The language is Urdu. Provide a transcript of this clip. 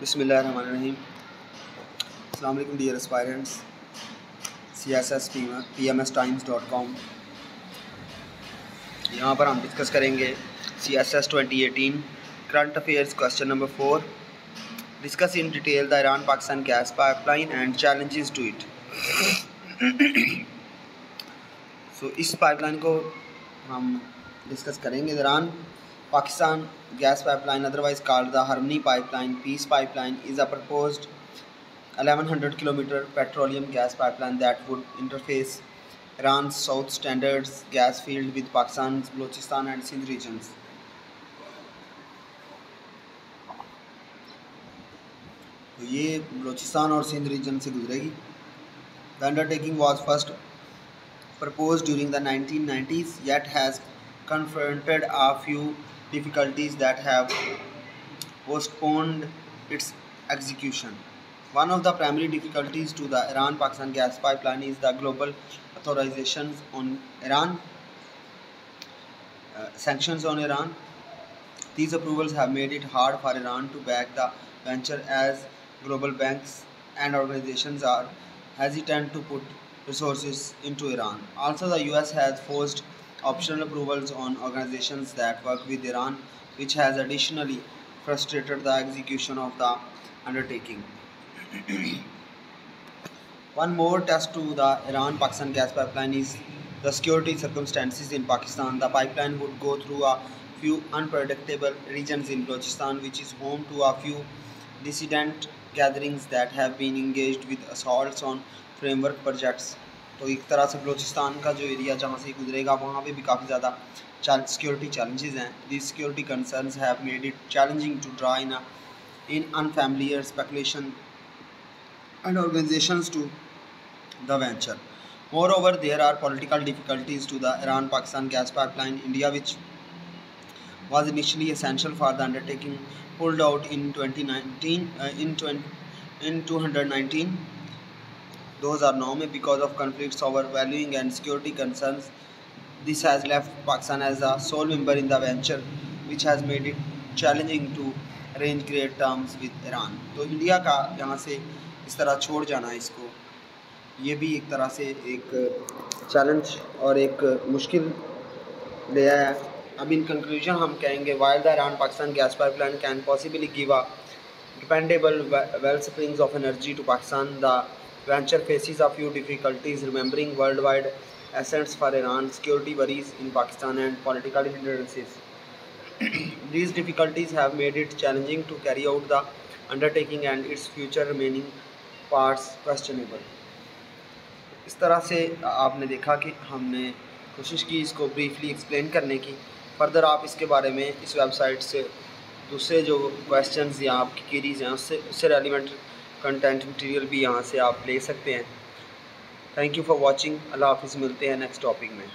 بسم اللہ الرحمن الرحیم السلام علیکم dear aspirants C S S P M S times dot com یہاں پر ہم ڈسکس کریں گے C S S twenty eighteen current affairs question number four discuss in detail the Iran Pakistan gas pipeline and challenges to it so اس پائپ لائن کو ہم ڈسکس کریں گے Iran Pakistan gas pipeline, otherwise called the Harmony pipeline, peace pipeline, is a proposed 1100 kilometer petroleum gas pipeline that would interface Iran's South Standards gas field with Pakistan's Balochistan and Sindh regions. So, ये Balochistan और Sindh region से गुजरेगी the undertaking was first propose 1990s yet has confronted a few difficulties that have postponed its execution. One of the primary difficulties to the Iran-Pakistan gas pipeline is the global authorizations on Iran, uh, sanctions on Iran. These approvals have made it hard for Iran to back the venture as global banks and organizations are hesitant to put resources into Iran. Also, the US has forced optional approvals on organizations that work with Iran, which has additionally frustrated the execution of the undertaking. One more test to the Iran Pakistan gas pipeline is the security circumstances in Pakistan. The pipeline would go through a few unpredictable regions in Balochistan, which is home to a few dissident gatherings that have been engaged with assaults on framework projects. تو ایک طرح سے بلوچستان کا جو ایریا جہاں سے ہی گزرے گا وہاں پہ بھی کافی زیادہ سیکیورٹی چیلنجز ہیں the security concerns have made it challenging to draw in in unfamiliar speculation and organisations to the venture moreover there are political difficulties to the Iran Pakistan gas pipeline India which was initially essential for the undertaking pulled out in twenty nineteen in two hundred nineteen دو ہزار نو میں because of conflicts over valuing and this has left Pakistan as a sole member in the venture which has made it challenging to arrange create terms with Iran تو انڈیا کا یہاں سے اس طرح چھوڑ جانا ہے اس کو یہ بھی ایک طرح سے ایک چیلنج اور ایک مشکل اب ان کنکلوژن ہم کہیں گے while the Iran Pakistan gas pipeline can possibly give a dependable springs of energy to Pakistan the venture faces of you difficulties remembering worldwide ایسنٹس for Iran security worries in Pakistan and political these difficulties have made it challenging to carry out the undertaking and its future remaining parts questionable اس طرح سے آپ نے دیکھا کہ ہم نے کوشش کی اس کو بریفلی ایکسپلین کرنے کی فردر آپ اس کے بارے میں اس ویب سائٹ سے دوسرے جو کویشچنز یا آپ کی کیریز ہیں اس سے اس سے ریلیونٹ کنٹینٹ مٹیریل بھی یہاں سے آپ لے سکتے ہیں تھینک یو فار واچنگ اللہ حافظ ملتے ہیں نیکسٹ ٹاپک میں